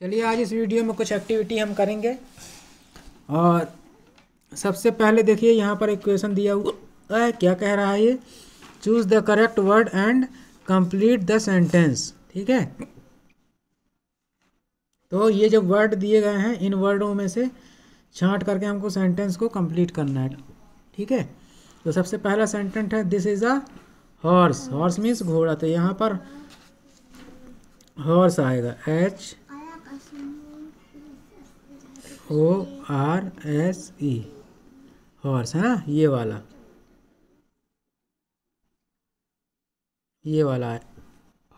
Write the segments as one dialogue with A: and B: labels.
A: चलिए आज इस वीडियो में कुछ एक्टिविटी हम करेंगे। और सबसे पहले देखिए, यहाँ पर एक क्वेश्चन दिया हुआ है, क्या कह रहा है ये? Choose the correct word and complete the sentence ठीक है? तो ये जो वर्ड दिए गए हैं, इन वर्डों में से छांट करके हमको सेंटेंस को कंप्लीट करना है। ठीक है? तो सबसे पहला सेंटेंस है this is a horse horse means घोड़ा। तो यहाँ पर हॉर्स आएगा। H O R S E horse है? ना ये वाला। ये वाला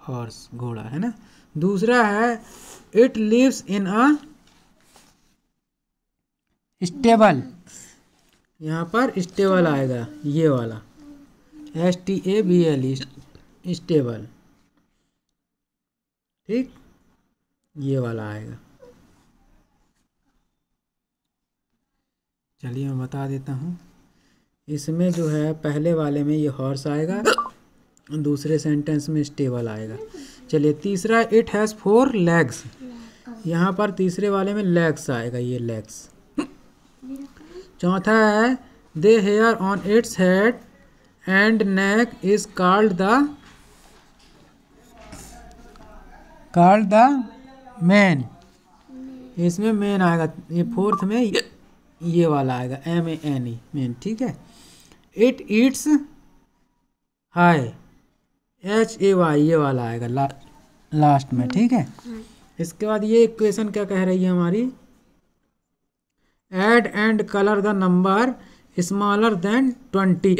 A: हॉर्स घोड़ा, है ना? दूसरा है it lives in a stable यहाँ पर स्टेबल आएगा, ये वाला। S T A B L stable ठीक? ये वाला आएगा। चलिए मैं बता देता हूँ। इसमें जो है, पहले वाले में ये हॉर्स आएगा, दूसरे सेंटेंस में स्टेबल आएगा। चलिए, तीसरा इट हैज़ फोर लेग्स यहाँ पर तीसरे वाले में लेग्स आएगा ये लेग्स चौथा है they hair on its head and neck is called the called the mane इसमें मेन आएगा। ये फोर्थ में ये, वाला आएगा M A N E mane ठीक है? It eats hay H A Y ये वाला आएगा ला, लास्ट में ठीक है? इसके बाद ये इक्वेशन क्या कह रही है हमारी? Add and colour the number smaller than twenty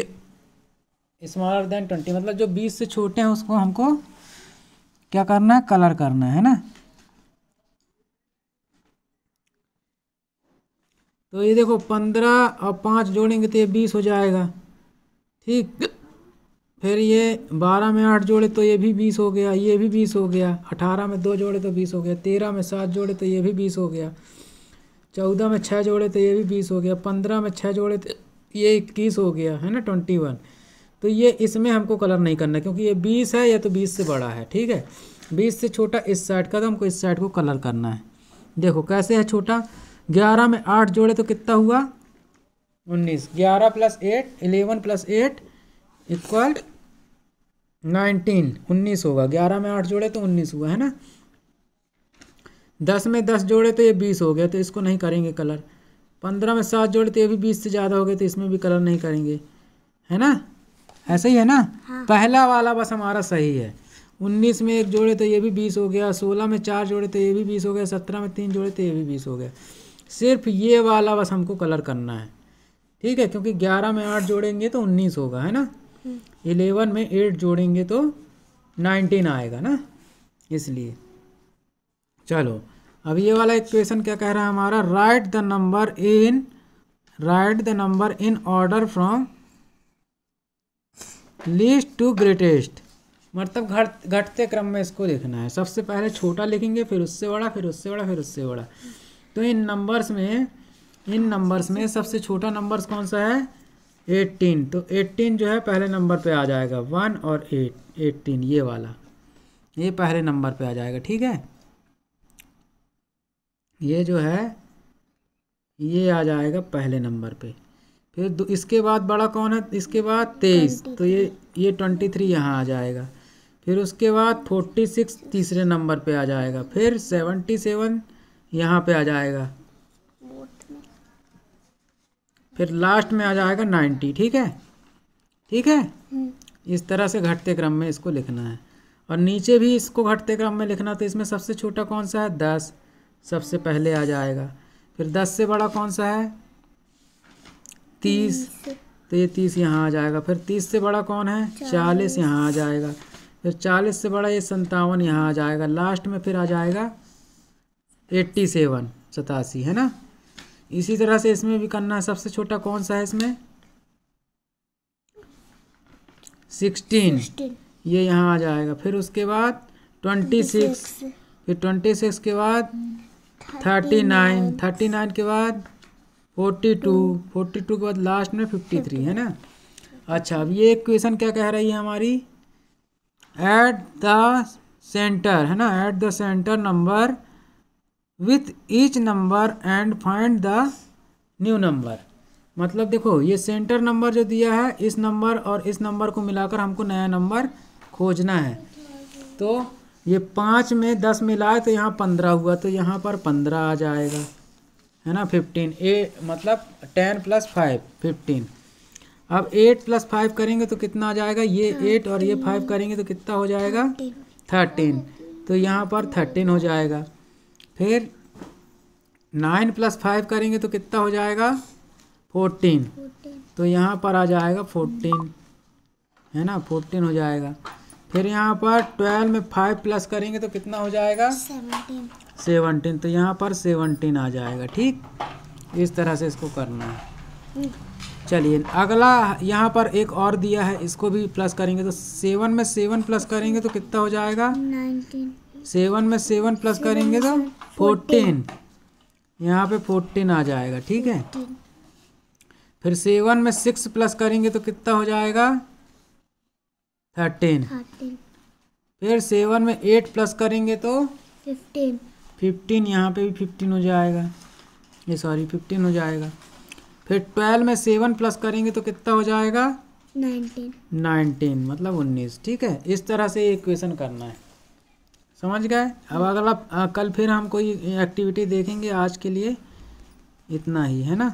A: smaller than twenty मतलब जो बीस से छोटे हैं उसको हमको क्या करना है? कलर करना है ना? तो ये देखो, पंद्रह और पाँच जोड़ेंगे तो ये बीस हो जाएगा। ठीक? फिर ये बारह में आठ जोड़े तो ये भी बीस हो गया, ये भी बीस हो गया। अठारह में दो जोड़े तो बीस हो गया। तेरह में सात जोड़े तो ये भी बीस हो गया। चौदह में छः जोड़े तो ये भी बीस हो गया। पंद्रह में छः जोड़े तो ये इक्कीस हो गया, है ना? Twenty one. तो ये इसमें हमको कलर नहीं करना, क्योंकि ये बीस है, या तो बीस से बड़ा है, ठीक है? बीस से छोटा इस साइड का तो हमको इस साइड को कलर करना है। देखो, कैसे है छोटा? ग्यारह में आठ जोड़े तो कितना हुआ? उन्नीस। ग्यारह plus eight eleven plus eight equal nineteen उन्नीस होगा। ग्यारह में आठ जोड़े तो उन्नीस हुआ है ना? दस में दस जोड़े तो ये बीस हो गया तो इसको नहीं करेंगे कलर पंद्रह में सात जोड़े तो ये भी बीस से ज़्यादा हो गए तो इसमें भी कलर नहीं करेंगे है ना? ऐसा ही है ना? हाँ। पहला वाला बस हमारा सही है। उन्नीस में एक जोड़े तो ये भी बीस हो गया सोलह में चार जोड़े तो ये भी बीस हो गया सत्रह में तीन जोड़े तो ये भी बीस हो गया। सिर्फ़ ये वाला बस हमको कलर करना है। ठीक है? क्योंकि ग्यारह में आठ जोड़ेंगे तो उन्नीस होगा, है ना? इलेवन में एट जोड़ेंगे तो नाइनटीन आएगा ना? इसलिए। चलो, अब ये वाला इक्वेशन क्या कह रहा है हमारा? Write the number in write the number in order from least to greatest मतलब घट, घटते क्रम में इसको लिखना है। सबसे पहले छोटा लिखेंगे, फिर उससे बड़ा, फिर उससे बड़ा, फिर उससे बड़ा। तो इन नंबर्स में इन नंबर्स में सबसे छोटा नंबर्स कौन सा है? एट्टीन तो एट्टीन जो है पहले नंबर पे आ जाएगा। वन और एट एट्टीन ये वाला। ये पहले नंबर पे आ जाएगा ठीक है? ये जो है ये आ जाएगा पहले नंबर पे। फिर इसके बाद बड़ा कौन है? इसके बाद तेईस. तो ये ये ट्वेंटी थ्री यहाँ आ जाएगा। फिर उसके बाद फोर्टी सिक्स तीसरे नंबर पे आ जाएगा। फिर सेवेंटी सेवन यहाँ पे आ जाएगा। फिर लास्ट में आ जाएगा नाइन्टी ठीक है? ठीक है? हम्म। इस तरह से घटते क्रम में इसको लिखना है। और नीचे भी इसको घटते क्रम में लिखना तो इसमें सबसे छोटा कौन सा है? दस। सबसे पहले आ जाएगा। फिर दस से बड़ा कौन सा है? तीस। तो ये तीस यहाँ आ जाएगा। फिर तीस से बड़ा कौन है? चालीस। यहाँ आ जाएगा। फिर चालीस से बड़ा ये संतावन यहाँ आ जाएगा। लास्ट में फिर आ जाएगा एट्टी सेवन सतासी है ना? इसी तरह से इसमें भी करना है। सबसे छोटा कौन सा है इसमें? सिक्सटीन। ये यहाँ आ जाएगा। फिर उसके बाद ट्वेंटी सिक्स। फिर ट्वेंटी सिक्स के बाद थर्टी नाइन। Thirty nine. के बाद फोर्टी टू। फोर्टी टू के बाद लास्ट में फिफ्टी थ्री है ना? अच्छा अब ये क्वेश्चन क्या कह रही है हमारी? एट द सेंटर है ना? At the centre number with each number and find the new number मतलब देखो ये सेंटर नंबर जो दिया है इस नंबर और इस नंबर को मिलाकर हमको नया नंबर खोजना है। तो ये पाँच में दस मिलाए तो यहाँ पंद्रह हुआ तो यहाँ पर पंद्रह आ जाएगा। है ना? फिफ्टीन ए मतलब टेन प्लस फाइव फिफ्टीन अब एट प्लस फाइव करेंगे तो कितना आ जाएगा? ये एट और ये फाइव करेंगे तो कितना हो जाएगा? थर्टीन तो यहाँ पर थर्टीन हो जाएगा। फिर नाइन प्लस फाइव करेंगे तो कितना हो जाएगा? फोर्टीन तो यहाँ पर आ जाएगा फोर्टीन है ना? फोर्टीन हो जाएगा। फिर यहाँ पर ट्वेल्व में फाइव प्लस करेंगे तो कितना हो जाएगा? सेवनटीन तो यहाँ पर सेवनटीन आ जाएगा ठीक? इस तरह से इसको करना है। चलिए अगला यहाँ पर एक और दिया है इसको भी प्लस करेंगे तो सेवन में सेवन प्लस करेंगे तो कितना हो जाएगा? सेवन में सेवन प्लस करेंगे तो फोर्टीन। यहाँ पे फोर्टीन आ जाएगा ठीक है? फिर सेवन में सिक्स प्लस करेंगे तो कितना हो जाएगा? थर्टीन। फिर सेवन में एट प्लस करेंगे तो?
B: फिफ्टीन।
A: फिफ्टीन यहाँ पे भी फिफ्टीन हो जाएगा। ये सॉरी फिफ्टीन हो जाएगा। फिर ट्वेल्व में सेवन प्लस करेंगे तो कितना हो जाएगा?
B: नाइनटीन।
A: नाइनटीन मतलब उन्नीस ठीक है? इस तरह से ये इक्वेशन करना है। समझ गए? अब अगला कल फिर हम कोई एक्टिविटी देखेंगे आज के लिए। इतना ही, है ना?